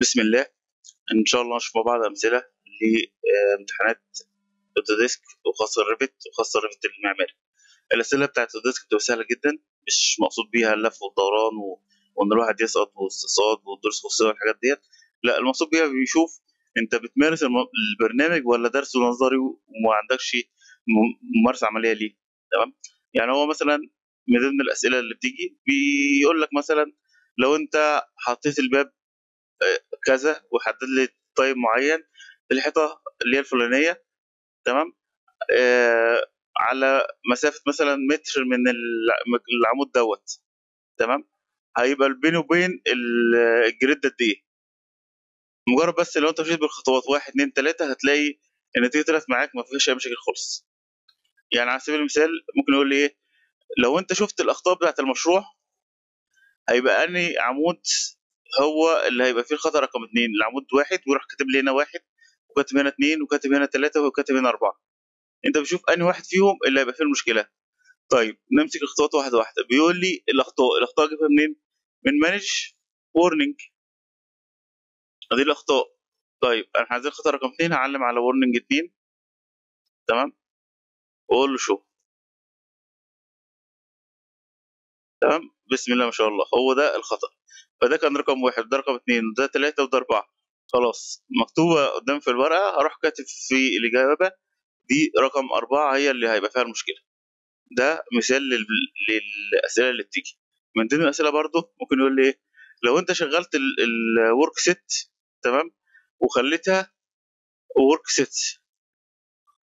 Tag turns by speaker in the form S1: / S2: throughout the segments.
S1: بسم الله. إن شاء الله نشوف بعض امثله لامتحانات Autodesk وخاصة ال Revit وخاصة ال Revit المعماري. الأسئلة بتاعت Autodesk بتبقى سهلة جدا مش مقصود بيها اللف والدوران و... وإن الواحد يسقط واستقصاد والدروس الخصوصيه والحاجات ديت. لا المقصود بيها بيشوف أنت بتمارس. البرنامج ولا درس نظري وما عندكش ممارسة عملية ليه؟ تمام؟ يعني هو مثلا من ضمن الأسئلة اللي بتيجي بيقول لك مثلا لو أنت حطيت الباب كذا وحدد لي type معين في الحيطه اللي هي الفلانية تمام؟ آه على مسافة مثلا متر من الع- العمود دوت تمام؟ هيبقى بينه وبين ال- ال grid قد إيه مجرد بس لو انت مشيت بالخطوات واحد اتنين تلاتة هتلاقي النتيجة طلعت معاك ما فيهاش أي مشاكل خالص. يعني على سبيل المثال ممكن يقول لي إيه؟ لو أنت شفت الأخطاء بتاعت المشروع هيبقى أنهي عمود هو اللي هيبقى فيه الخطأ رقم اتنين. العمود واحد ويروح كاتب لي هنا واحد وكاتب هنا اتنين وكاتب هنا تلاتة وكاتب هنا أربعة. أنت بتشوف أنهي واحد فيهم اللي هيبقى فيه المشكلة. طيب نمسك الخطوات واحدة واحدة. بيقول لي الأخطاء الأخطاء أجيبها منين؟ من manage warning دي الأخطاء. طيب أنا عايزين الخطأ رقم اتنين هعلم على warning اتنين. تمام؟ وأقول له show؟ تمام؟ بسم الله ما شاء الله. هو ده الخطأ. فده كان رقم واحد ده رقم اتنين وده تلاتة وده أربعة. خلاص مكتوبة قدام في الورقة هروح كاتب في الإجابة دي رقم أربعة هي اللي هيبقى فيها المشكلة. ده مثال لل... للأسئلة اللي بتيجي. من ضمن الأسئلة برضو ممكن يقول لي إيه؟ لو أنت شغلت ال workset تمام وخليتها workset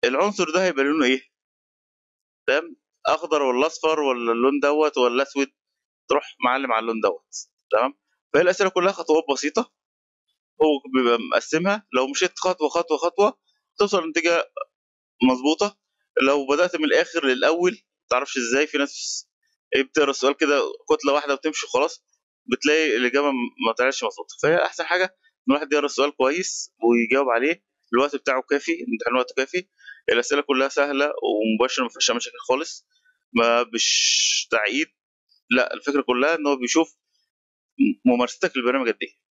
S1: العنصر ده هيبقى لونه إيه؟ تمام أخضر ولا أصفر ولا اللون دوت ولا أسود؟ تروح معلم على اللون دوت. تمام؟ فهي الأسئلة كلها خطوات بسيطة. هو بيبقى مقسمها. لو مشيت خطوة خطوة خطوة توصل لنتيجة مظبوطة. لو بدأت من الآخر للأول متعرفش إزاي. في ناس إيه بتقرأ السؤال كده كتلة واحدة وتمشي خلاص بتلاقي الإجابة ما طلعتش مظبوطة. فهي أحسن حاجة إن الواحد يقرأ السؤال كويس ويجاوب عليه. الوقت بتاعه كافي الامتحان وقته كافي. الأسئلة كلها سهلة ومباشرة ما فيهاش مشاكل خالص. ما مش تعقيد. لا الفكرة كلها إن هو بيشوف ممارستك للبرنامج قد إيه